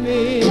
me.